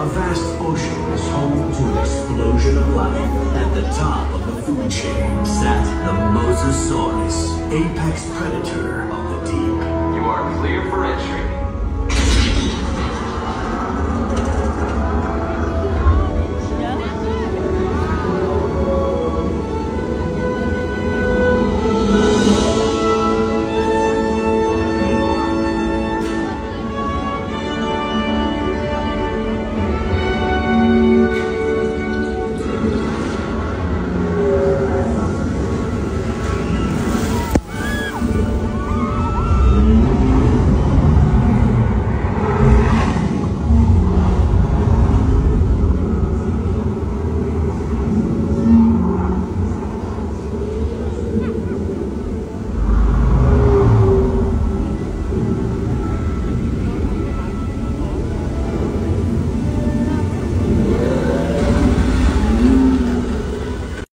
A vast ocean is home to an explosion of life. At the top of the food chain sat the Mosasaurus, apex predator of the deep. You are.